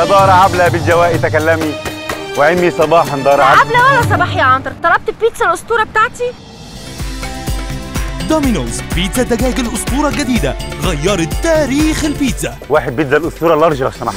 يا دار عبلة بالجواء تكلمي وعمي صباحا دار عبلة. عبلة ولا صباح يا عنتر. طلبت البيتزا الأسطورة بتاعتي؟ دومينوز بيتزا دجاج الأسطورة الجديدة غيرت تاريخ البيتزا. واحد بيتزا الأسطورة large لو سمحت